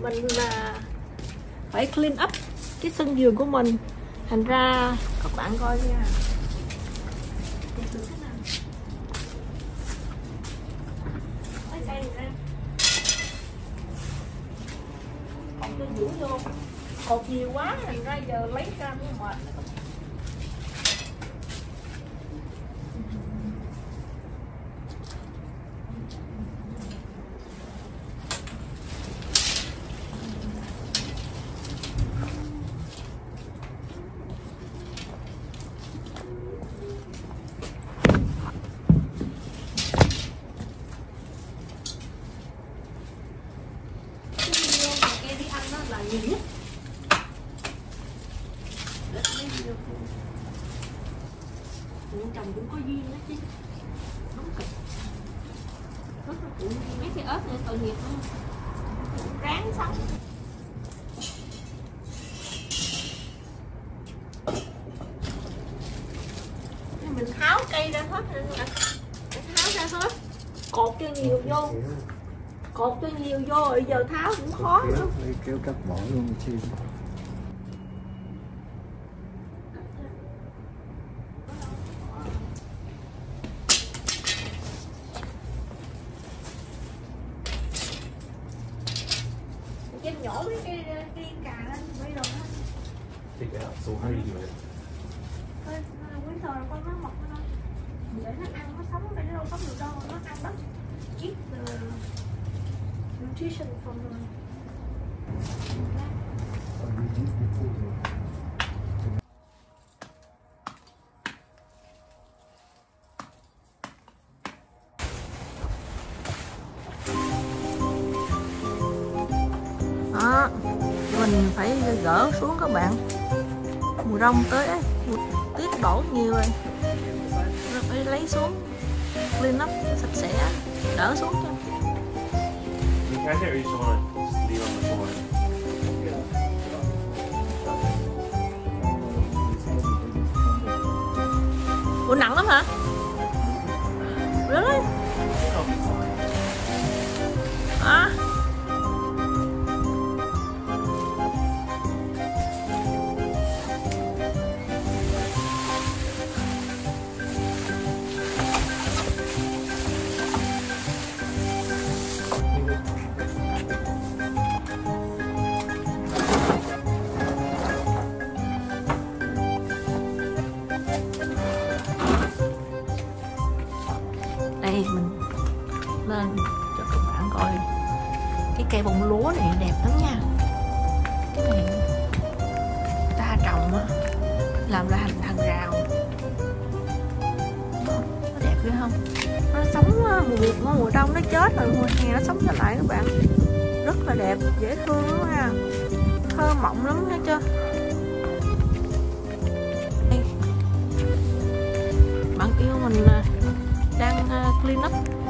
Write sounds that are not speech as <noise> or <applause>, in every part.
mình là phải clean up cái sân vườn của mình. Thành ra các bạn coi nha. Cột nhiều quá, thành ra giờ lấy ra mới mệt cái video mà em đi ăn đó là nhiều nhất Để lấy video của- Vợ chồng cũng có duyên đó chứ Đúng cực Rất là cũng mấy cái ớt này tội nghiệp lắm Ráng sống. Thế mình tháo cây ra hết rồi tháo ra hết. Cột cho nhiều vô. Cột cho nhiều vô rồi giờ tháo cũng khó nữa kéo cắt bỏ luôn chi Mấy cái cái cà lên bây giờ đó Take it out. So how do you do it? Thôi, à, quý thời con nó mọc nó để nó ăn nó sống đây nó đâu sống được đâu nó ăn đất ít the nutrition from the đó mình phải gỡ xuống các bạn. Mùa đông tới ấy tuyết đổ nhiều rồi. Rồi phải lấy xuống clean up sạch sẽ đỡ xuống cho ủa nặng lắm hả? Really à cây bông lúa này đẹp lắm nha. Cái này ta trồng á, làm ra thành hàng rào. Nó đẹp ghê không? Nó sống ờ, mùa mùa đông nó chết rồi, mùa hè nó sống trở lại các bạn. Rất là đẹp, dễ thương lắm ha thơ mộng lắm nha chưa? Bạn yêu mình ờ, đang ờ, clean up.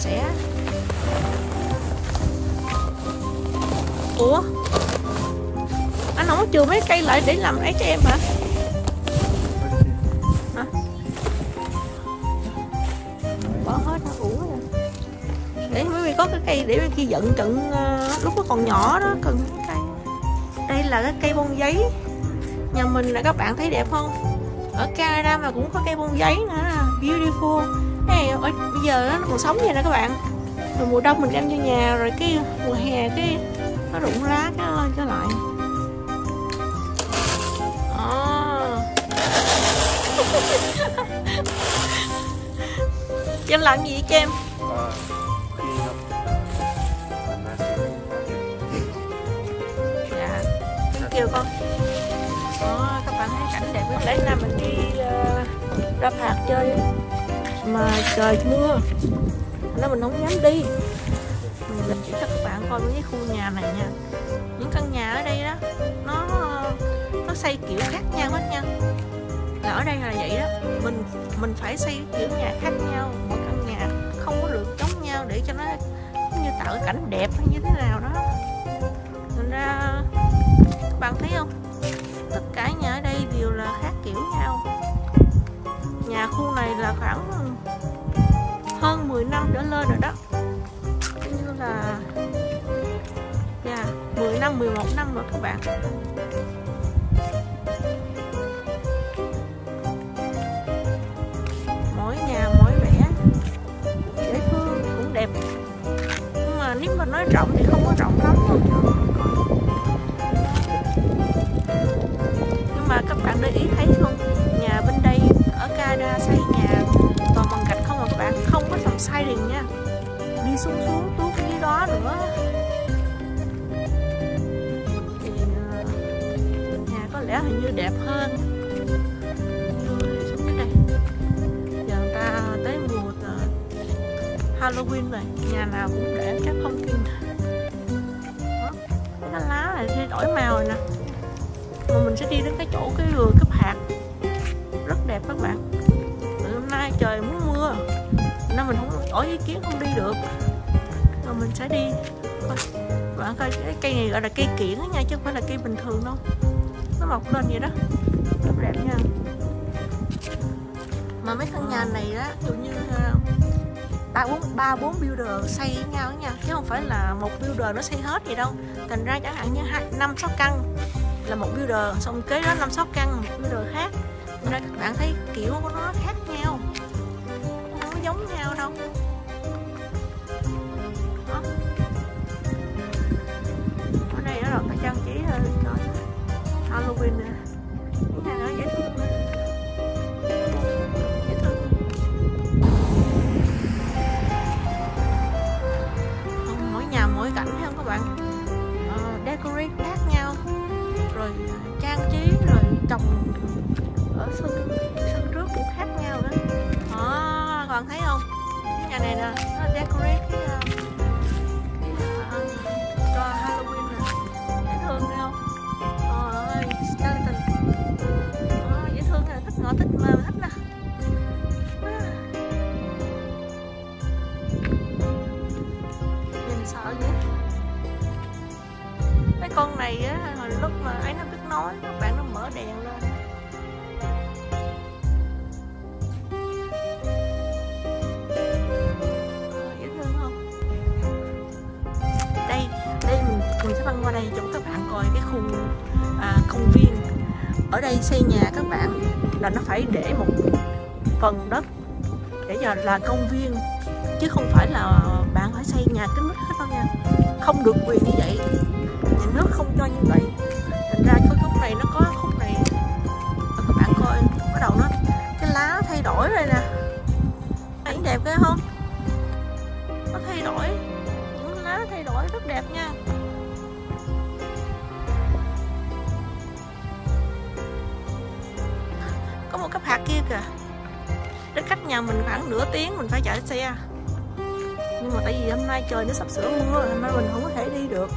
Sẽ ủa? Anh không có chừa mấy cây lại để làm ấy cho em hả? Hả? Bỏ hết hả? Ủa? Rồi để mấy mình có cái cây để khi giận trận ờ, lúc nó còn nhỏ đó, cần cái cây. Đây là cái cây bông giấy. Nhà mình là các bạn thấy đẹp không? Ở Canada mà cũng có cây bông giấy nữa, beautiful này ở bây giờ nó còn sống vậy nè các bạn rồi mùa đông mình đem vô nhà rồi cái mùa hè cái nó rụng lá cái nó trở lại à. <laughs> em làm gì cho em dạ em kêu con à, các bạn thấy cảnh đẹp lắm. lẽ nào mình đi uh, ra phạt chơi mà trời mưa. Nên mình không dám đi. Mình chỉ cho các bạn coi với cái khu nhà này nha. Những căn nhà ở đây đó, nó nó xây kiểu khác nhau hết nha. Là ở đây là vậy đó. Mình mình phải xây kiểu nhà khác nhau. Mỗi căn nhà không có được giống nhau để cho nó như tạo cái cảnh đẹp hay như thế nào đó. Thành ra, các bạn thấy không? Là khoảng ờ, hơn 10 năm trở lên rồi đó. Như là dạ 10 năm 11 năm rồi các bạn. Mỗi nhà, mỗi vẻ dễ thương, cũng đẹp. Nhưng mà nếu mà nói rộng thì rộng Halloween rồi nhà nào cũng để các pumpkin đó. Cái lá này thay đổi màu rồi nè. Mà mình sẽ đi đến cái chỗ cái vườn cái hạt. Rất đẹp các bạn. Từ hôm nay trời muốn mưa nên mình không tỏ ý kiến không đi được. Mà mình sẽ đi. Bạn coi cái cây này gọi là cây kiển nha chứ không phải là cây bình thường đâu. Nó mọc lên vậy đó. Rất đẹp nha. Mà mấy căn nhà này á dụ như à, ba bốn ba bốn builder xây với nhau nha. Chứ không phải là một builder nó xây hết gì đâu. Thành ra chẳng hạn như hai, năm, sáu căn là một builder, xong kế đó năm, sáu căn một builder khác. Nên ra các bạn thấy kiểu của nó khác nhau. Nó không có giống nhau đâu. Đó. ở đây đó là phải trang trí ờ, thôi Halloween nè. Cái này nó dễ thương ở đây xây nhà các bạn, là nó phải để một phần đất để giờ là công viên, chứ không phải là bạn phải xây nhà kính mít hết đâu nha. Không được quyền như vậy. Nhà nước không cho như vậy. Thành ra cái khúc này nó có khúc này. Các bạn coi bắt đầu nó, cái lá thay đổi rồi nè. Ảnh đẹp ghê không? Nó thay đổi. Những lá thay đổi rất đẹp nha. Cấp hạt kia kìa. Đến cách nhà mình khoảng nửa tiếng mình phải chạy xe. Nhưng mà tại vì hôm nay trời nó sắp sửa mưa hôm nay mình không có thể đi được.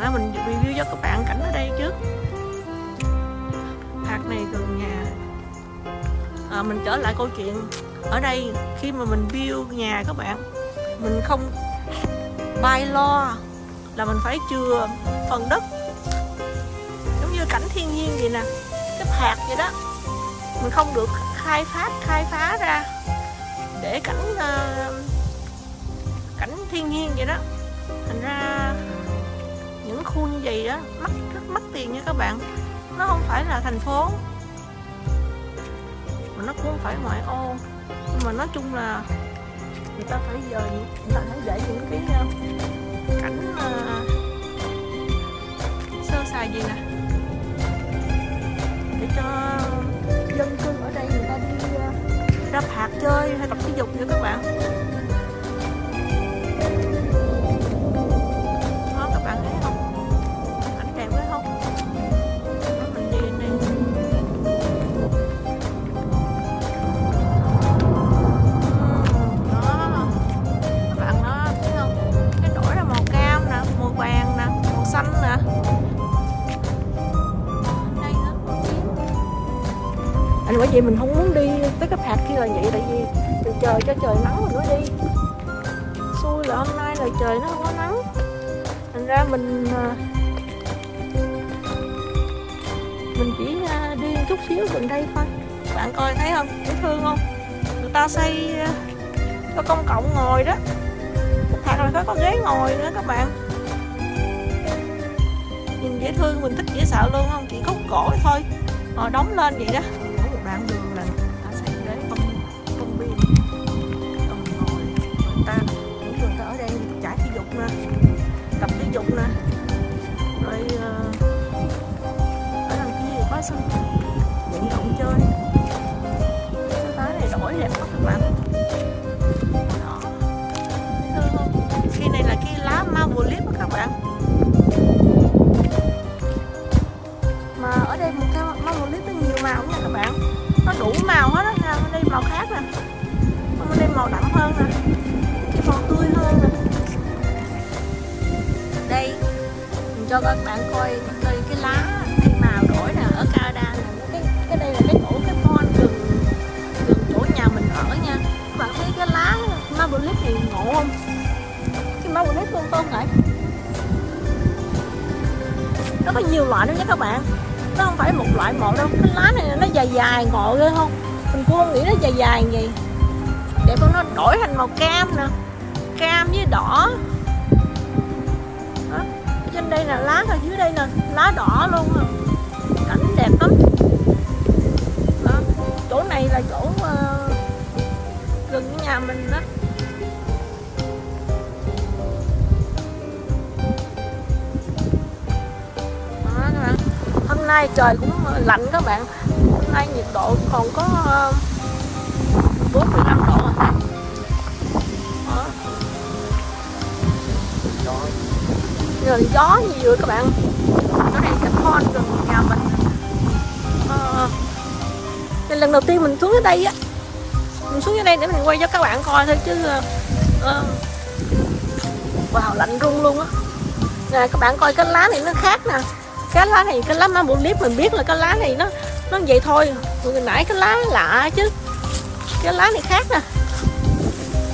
À, mình review cho các bạn cảnh ở đây trước. Hạt này gần nhà. À, mình trở lại câu chuyện ở đây khi mà mình build nhà các bạn. Mình không bay lo là mình phải chừa phần đất. Giống như cảnh thiên nhiên vậy nè cái hạt vậy đó. Mình không được khai phát, khai phá ra để cảnh ờ, cảnh thiên nhiên vậy đó. Thành ra những khu như vậy đó, mất, rất mất tiền nha các bạn. Nó không phải là thành phố, mà nó cũng không phải ngoại ô. Nhưng mà nói chung là người ta phải giờ người ta phải để những cái ờ, nữa các bạn? Đó các bạn thấy không? Ảnh đẹp quá không? Đó, mình đi lên đây ừ, đó. Các bạn đó thấy không? Cái đổi là màu cam nè màu vàng nè màu xanh nè. Đây nữa anh bởi vậy mình không muốn đi tới cái phạt kia là vậy tại vì trời, cho trời nắng rồi mới đi. Xui là hôm nay là trời nó không có nắng. Thành ra mình à, mình chỉ à, đi chút xíu gần đây thôi. Bạn coi thấy không? Dễ thương không? Người ta xây à, có công cộng ngồi đó. Thật là phải có ghế ngồi nữa các bạn. Nhìn dễ thương, mình thích dễ sợ luôn không? Chỉ khúc cổ thôi. Họ đóng lên vậy đó. Ta. Những người ta ở đây chạy thể dục nè tập thể dục nè rồi ở đằng kia thì có sân vận động chơi. Sân tái này đổi đẹp quá các bạn thì ngộ không? Cái marble leaf luôn tôm lại nó có nhiều loại nữa nha các bạn. Nó không phải một loại một đâu. Cái lá này nó dài dài ngộ ghê không? Mình cũng không nghĩ nó dài dài gì. đẹp con nó đổi thành màu cam nè. Cam với đỏ. Đó. Ở trên đây là lá ở dưới đây nè. Lá đỏ luôn à. cảnh đẹp lắm. Đó. chỗ này là chỗ uh, gần nhà mình đó. Nay trời cũng lạnh các bạn. Hôm nay nhiệt độ còn có ờ, 45 độ. Rồi rồi gió nhiều các bạn. Chỗ này sẽ con gần nhà mình. Ờ. À, đây lần đầu tiên mình xuống ở đây á. Mình xuống ở đây để mình quay cho các bạn coi thôi chứ à, wow lạnh rung luôn á. Nè các bạn coi cái lá này nó khác nè cái lá này cái lá má bộ nếp mình biết là cái lá này nó nó vậy thôi. Hồi nãy cái lá lạ chứ. Cái lá này khác nè.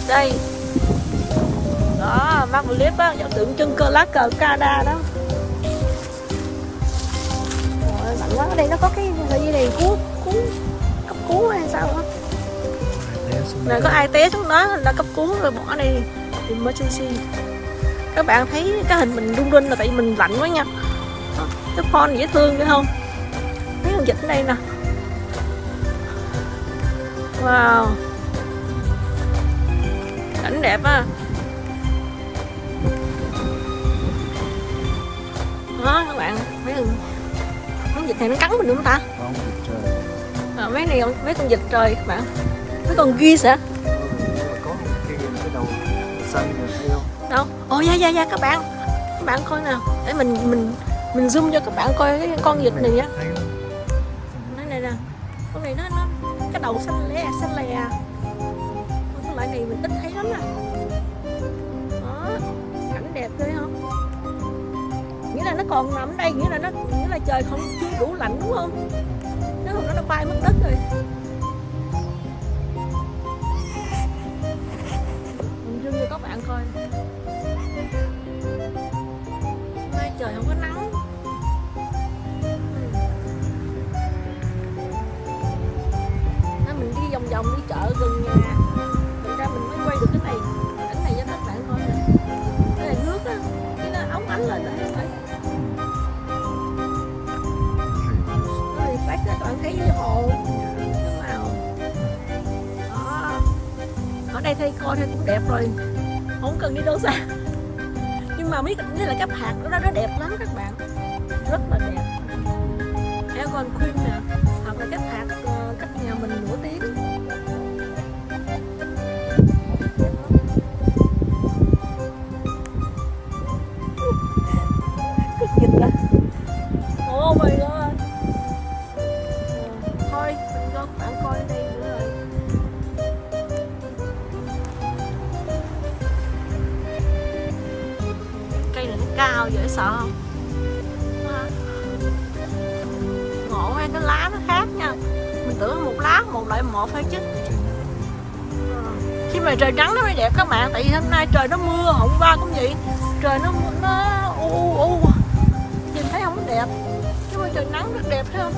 Đây. Đó mắt nếp á do tượng trưng cơ lá cờ Canada đó. Rồi, lạnh quá. Ở đây nó có cái gì này cú cú cấp cứu hay sao á? Té này có ai té xuống đó là cấp cứu rồi bỏ đây emergency. Các bạn thấy cái hình mình rung rinh là tại vì mình lạnh quá nha cái phone dễ thương phải không? Thấy con vịt ở đây nè. Wow. Cảnh đẹp á. Đó các bạn? Mấy con con vịt này nó cắn mình đúng không ta. Không, vịt trời. à, mấy này mấy con vịt trời các bạn. Mấy con geese hả? Ừ, có một cái cái đầu xanh rồi thấy không? Đâu? Ồ dạ dạ dạ các bạn. Các bạn coi nào để mình mình mình zoom cho các bạn coi cái con vịt này nhá thấy không? Này nè con này nó nó cái đầu xanh lè xanh lè. Cái loại này mình ít thấy lắm nè đó cảnh đẹp ghê không? Nghĩa là nó còn nằm đây nghĩa là nó nghĩa là trời không chưa đủ lạnh đúng không? Nếu không nó đã bay mất đất rồi. Mình zoom cho các bạn coi. Hôm nay trời không có nắng vòng đi chợ gần nhà. Thành ra mình mới quay được cái này. Cảnh này cho các bạn coi nè. Cái này nước á, cái nó ống ánh lên rồi phải. Nó phát á các bạn thấy cái hồ, cái màu. Đó. Ở đây thấy coi thấy cũng đẹp rồi. Không cần đi đâu xa. Nhưng mà biết nghĩa là cái hạt đó nó đẹp lắm các bạn. Rất là đẹp. Nay trời nó mưa hôm qua cũng vậy. Trời nó nó u u. U nhìn thấy không? Đẹp. Nhưng mà trời nắng rất đẹp thấy không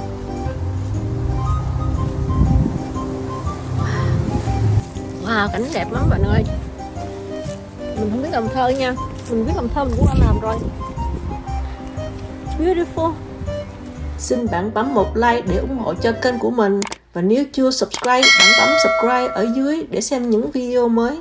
Wow, cảnh đẹp lắm bạn ơi. Mình không biết làm Thơ nha. Mình biết làm Thơ mình cũng đã làm rồi. Beautiful. Xin bạn bấm một like để ủng hộ cho kênh của mình. Và nếu chưa subscribe, bạn bấm subscribe ở dưới để xem những video mới.